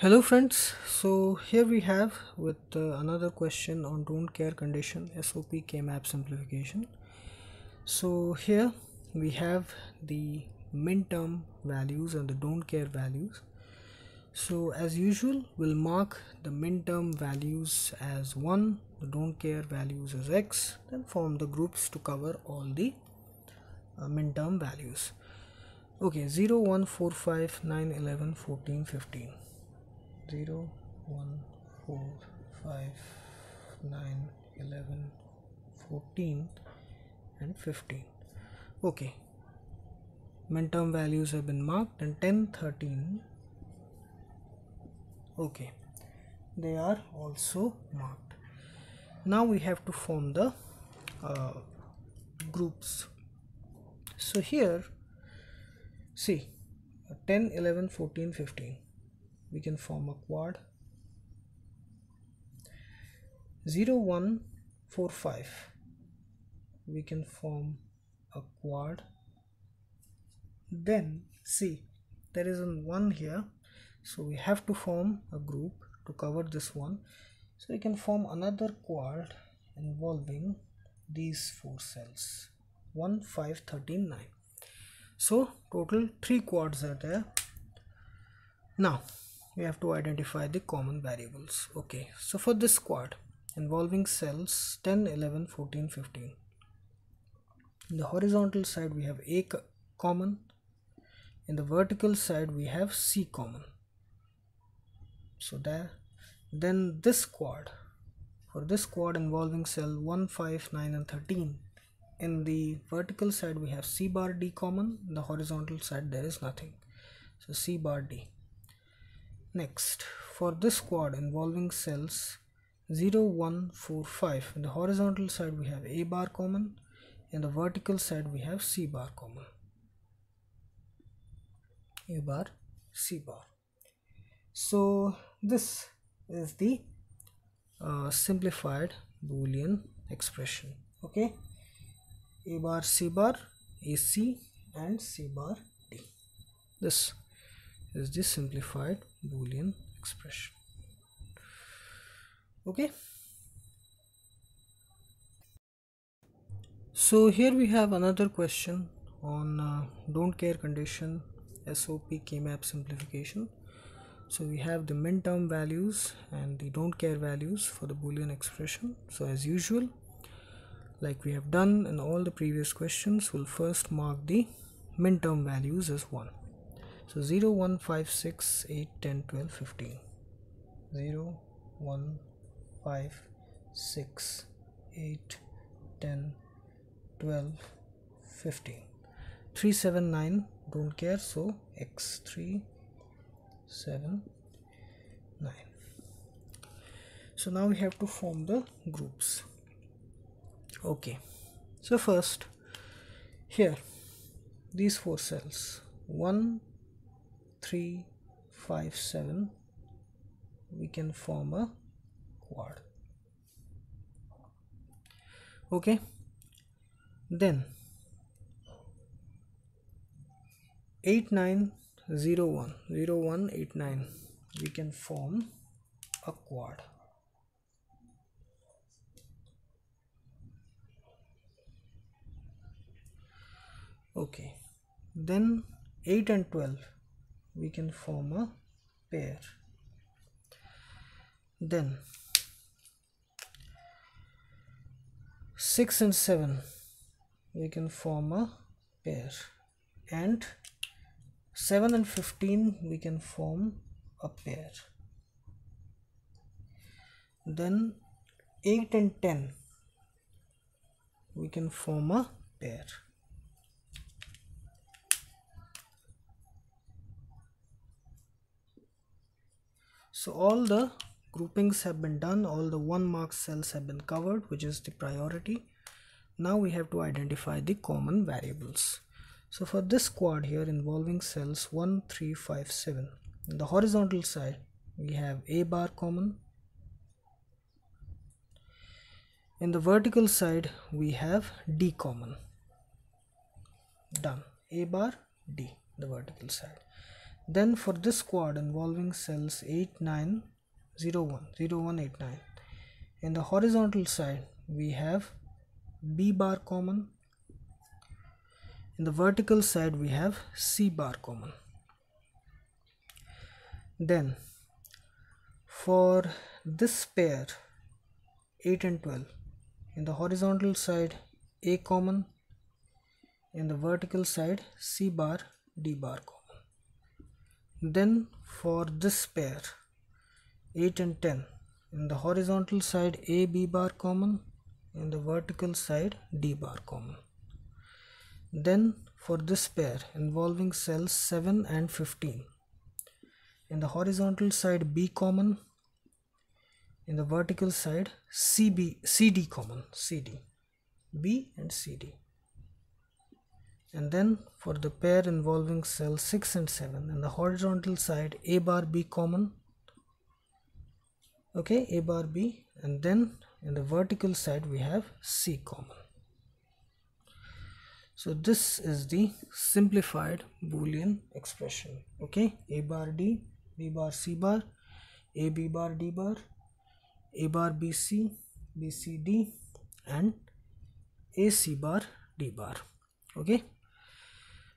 hello friends. So here we have with uh, another question on don't care condition sop k-map simplification. So here we have the min-term values and the don't care values. So as usual we'll mark the min-term values as 1 the don't care values as x then form the groups to cover all the uh, min-term values. Okay 0 1 4 5 9 11 14 15 0 1 4 5 9 11 14 and 15 okay. Min-term values have been marked and 10 13 okay. They are also marked. Now we have to form the uh, groups. So here see 10 11 14 15 we can form a quad. 0 1 4 5 we can form a quad. Then see there is a one here. So we have to form a group to cover this one. So we can form another quad involving these four cells. 1 5 13 9 so total three quads are there. Now we have to identify the common variables. Okay so for this quad involving cells 10 11 14 15 in the horizontal side we have a common in the vertical side we have c common. So there then this quad for this quad involving cell 1 5 9 and 13 in the vertical side we have c bar d common in the horizontal side there is nothing. So c bar d next for this quad involving cells 0 1 4 5 in the horizontal side we have a bar common. In the vertical side we have c bar common. A bar c bar. So this is the uh, simplified boolean expression. Okay? A bar c bar ac and c bar d. This is the simplified boolean expression. Okay. So here we have another question on uh, don't care condition SOP K-map simplification. So we have the min term values and the don't care values for the boolean expression. So as usual like we have done in all the previous questions we'll first mark the min term values as 1 so 0 1 5 6 8 10 12 15 0 1 5 6 8 10 12 15 3 7 9 don't care. So x 3 7 9 so now we have to form the groups. Okay. So first here these four cells. 1 3 5 7 we can form a quad. Okay. Then 8901 0189 we can form a quad. Okay. Then 8 and 12 we can form a pair. Then 6 and 7 we can form a pair. And 7 and 15 we can form a pair. Then 8 and 10 we can form a pair so all the groupings have been done. All the one mark cells have been covered which is the priority. Now we have to identify the common variables. So for this quad here involving cells 1 3 5 7 in the horizontal side we have a bar common. In the vertical side we have d common. Done. A bar d the vertical side then for this quad involving cells 8901 0189 in the horizontal side we have b bar common. In the vertical side we have c bar common. Then for this pair 8 and 12 in the horizontal side a common. In the vertical side c bar d bar common then for this pair 8 and 10 in the horizontal side a b bar common in the vertical side d bar common. Then for this pair involving cells 7 and 15 in the horizontal side b common in the vertical side cb cd common cd b and cd and then for the pair involving cells 6 and 7 in the horizontal side a bar b common. Okay a bar b. And then in the vertical side we have c common. So this is the simplified boolean expression. Okay a bar d b bar c bar a b bar d bar a bar b c b c d and ac bar d bar. Okay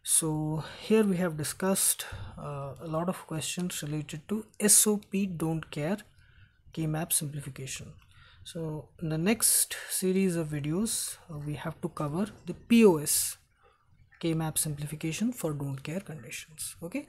so here we have discussed uh, a lot of questions related to sop don't care k map simplification. So in the next series of videos uh, we have to cover the pos k map simplification for don't care conditions. Okay